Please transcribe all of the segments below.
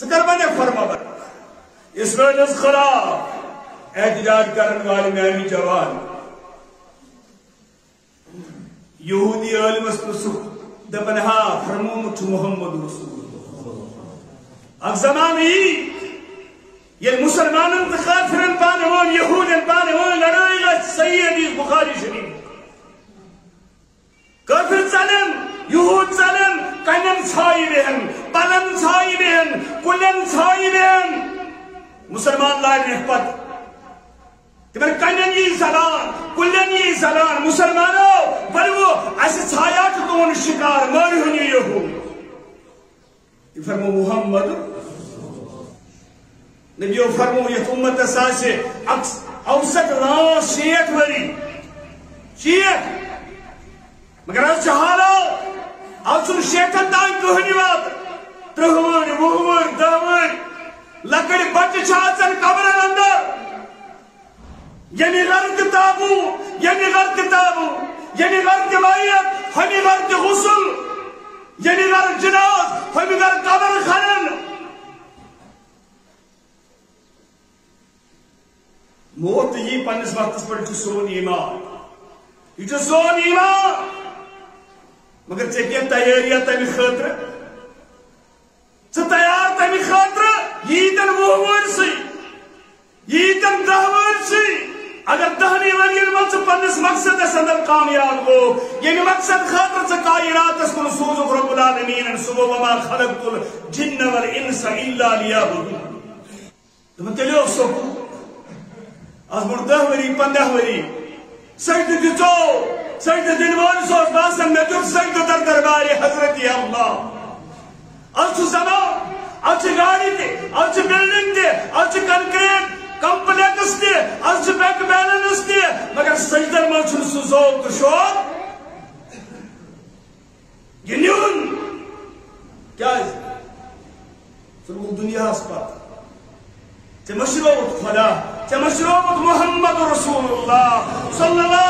Sucker बने फरमा बर इसराइल खिलाफ एहतजाज करने वाले मैमी जवान। यहूदी आलमस नुसुख दपन हा फरमोमुत मोहम्मद अब जमान ही ये मुसलमानों तो काफिरन पाने वो यहूदन पाने का सही हदीस बुखारी शरीफ। काफिर चलन यहूद चलन कनन छाई बेहन पलन छाई कुलन बेहन मुसलमान लाइन पत तिमन कनन जलान कुलन ये जलान मुसलमानों बलवो ऐसे छाया तो तुम शिकार मार हुनी यहूद फरमो मोहम्मद नबियो फरमो ये उम्मत औसत राव शेठ वरी शेठ मगर आज हालो आज शेठन तान कहनी त्रुहवन वुहवन दहवन लकड़ बच छाचन कब्रन अंदर यानी गर्द ताबू यानी गर्द ताबू यानी गर्द मायत हमी गर्द गुस्ल यानी गर्द जनाज हमी गर्द कब्र खनन मौत ये पन्नस वक्त पर सोन ईमान यह सोन ईमान मगर ऐ क्या तैयारिया तमि खतर तैयार तमि खतर यीतन वो वर्ष यीतन दह वर्ष अगर दहनी मत पन्नस मकसद अंदर कामयाब हो ये मकसद खतर तुम तेलियो सोकू आज मुड़ दह वरी पंद्रह वरी सजद दितो सजद दिन वाल सो बासन में तुम सजद दर दरबार हज़रत अल्लाह Acı zaman, acı gariydi, acı bellindi, acı karkayın, kampılak isti, acı bek belen isti. Mekar secder mahcursuz oldu şu an. Giniyon. Guys, for all dünya aspat. Temeşir oldu Fala, temeşir oldu Muhammed Resulullah sallallahu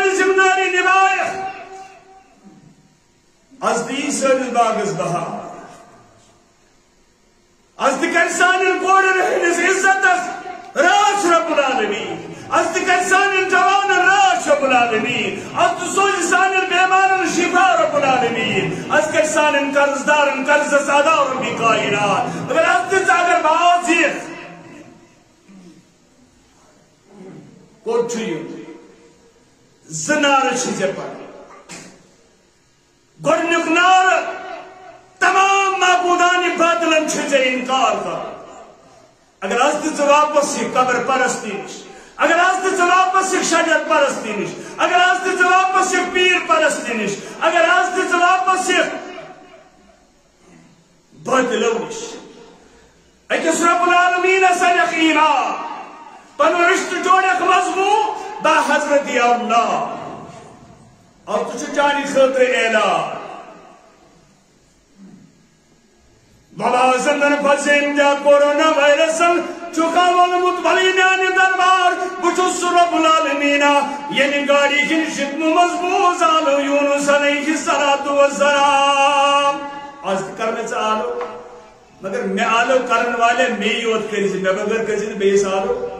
पन्नी ज़िम्मेदारी निभाए। आज दी sir बागस बहार आज कर सान इज़्ज़त राज रब्बुल आलमीन। आज कर सान जवान राज रब्बुल आलमीन। सोच सान बेमारन शिफा रब्बुल आलमीन। कर सान कर्जदारन कर्ज सादा रब्बी कायनात। अगर आज अगर बात ये कोट पर गोडनुक नार तमाम मबूदान बादलन छे इनकार कर अगर आज तो वापस ये कब्र परस्ती निश अगर आज तो वापस ये शजर परस्ती निश अगर आज तो वापस ये पीर परस्ती निश अगर आज तो वापस ये बदलो निश अकिस रब्बुल आलमीन सनख ईमान पन रिश्त जोड़क मजमू बा हज़रत अल्लाह और तुझे जानी खतर ऐलान भला जंदन फसेम जा कोरोना वायरस चुका वलमुत भली म्यान दरबार बुचुस रब्बुल आलमीना यानी गाड़ी की शिकम मज़बूत आलो यूनुस अलैहि सलातु वस्सलाम आज करने से आलो मगर मैं आलो करने वाले मैं योत करी मैं बगैर करी आलो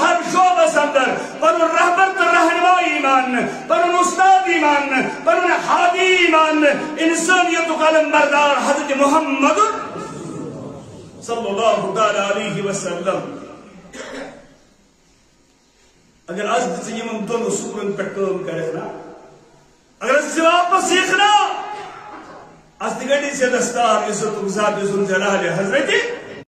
हर शोबस अंदर पर रहबर तो ईमान पर उस्तादी मान पर हादी मान इंसानियत कलम बरदार हज़रत मोहम्मद सल्लल्लाहु अलैहि वसल्लम। अगर आज यमन दोन उसूलन पे काम करे अगर वापस सीखना अस गडी से दस्तार इज़्ज़त जलाल हज़रत